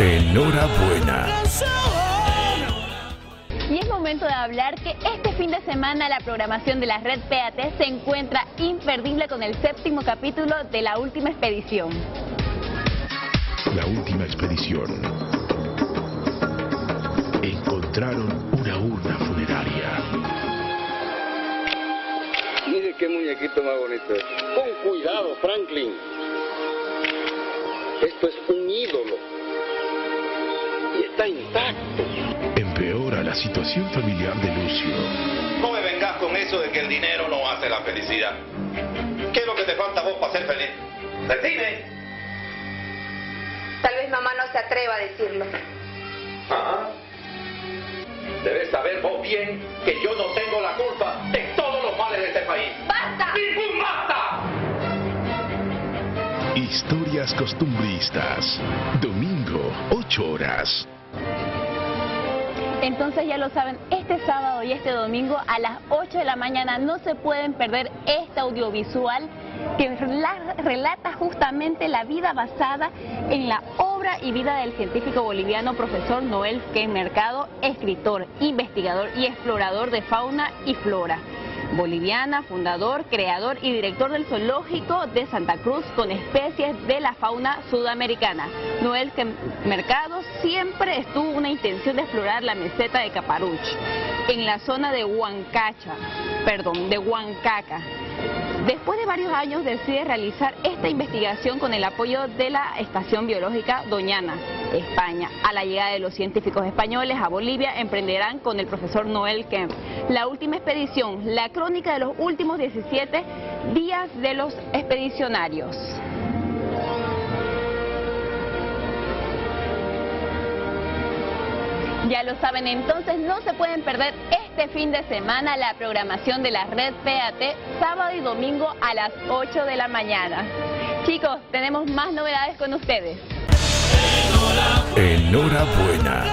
Enhorabuena. Y es momento de hablar que este fin de semana la programación de la red PAT se encuentra imperdible con el séptimo capítulo de la última expedición. La última expedición. Encontraron una urna funeraria. Mire qué muñequito más bonito es. Con cuidado, Franklin. Esto es un intacto. Empeora la situación familiar de Lucio. No me vengas con eso de que el dinero no hace la felicidad. ¿Qué es lo que te falta a vos para ser feliz? Decime. Tal vez mamá no se atreva a decirlo. Ajá. Debes saber vos bien que yo no tengo la culpa de todos los males de este país. ¡Basta! ¡Ningún basta! Historias costumbristas. Domingo, 8 horas. Entonces ya lo saben, este sábado y este domingo a las 8 de la mañana no se pueden perder este audiovisual que rela- relata justamente la vida basada en la obra y vida del científico boliviano profesor Noel Ken Mercado, escritor, investigador y explorador de fauna y flora. Boliviana, fundador, creador y director del zoológico de Santa Cruz con especies de la fauna sudamericana. Noel Mercado siempre estuvo una intención de explorar la meseta de Caparuch en la zona de Huancacha, perdón, de Huancaca. Después de varios años decide realizar esta investigación con el apoyo de la Estación Biológica Doñana, España. A la llegada de los científicos españoles a Bolivia emprenderán con el profesor Noel Kemp la última expedición, la crónica de los últimos 17 días de los expedicionarios. Ya lo saben, entonces no se pueden perder este fin de semana la programación de la red PAT sábado y domingo a las 8 de la mañana. Chicos, tenemos más novedades con ustedes. Enhorabuena.